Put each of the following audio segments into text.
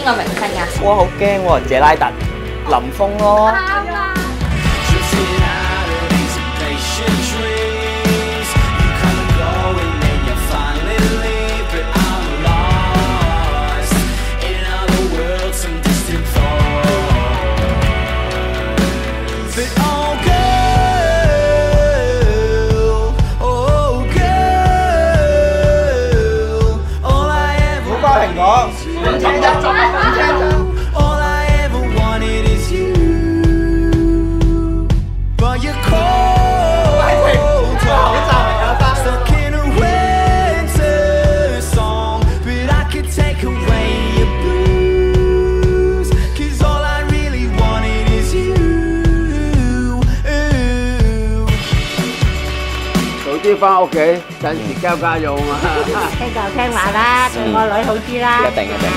邊個明星啊？我好驚喎，謝拉特、林峰咯。out of 我们拆家我们拆家啲翻屋企，陣時交家用啊！聽就聽話啦，對我女好啲啦。一定一定。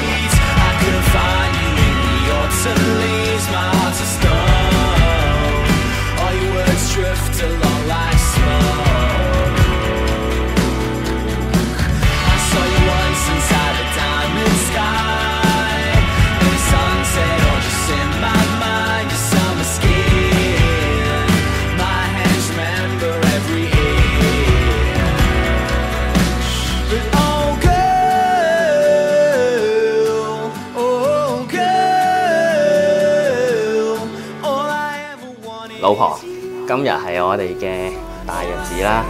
老婆，今日係我哋嘅大日子啦，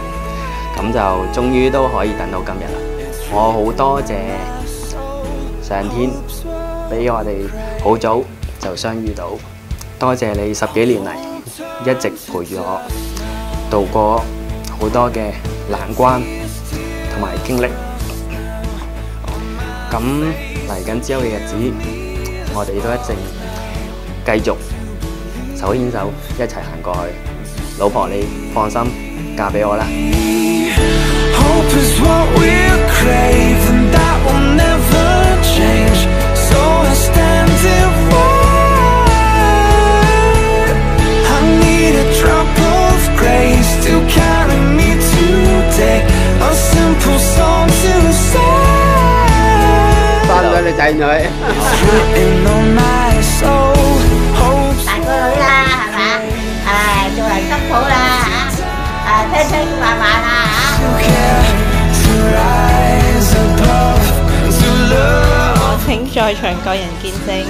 咁就終於都可以等到今日啦。我好多謝上天俾我哋好早就相遇到，多謝你十幾年嚟一直陪住我度過好多嘅難關同埋經歷。咁嚟緊之後嘅日子，我哋都一定繼續手牵手，一齐行过去。老婆，你放心，嫁俾我啦！生咗你仔女。請在場各人見證，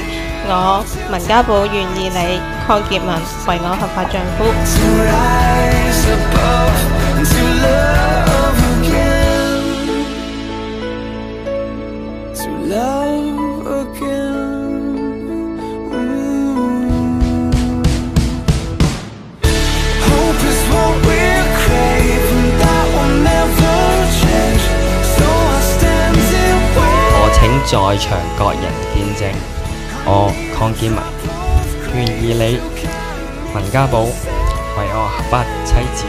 我文家寶願意你鄺傑文為我合法丈夫。在场各人见证，我邝建文愿意你文家宝为我合法妻子。